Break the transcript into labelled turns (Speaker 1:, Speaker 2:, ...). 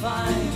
Speaker 1: find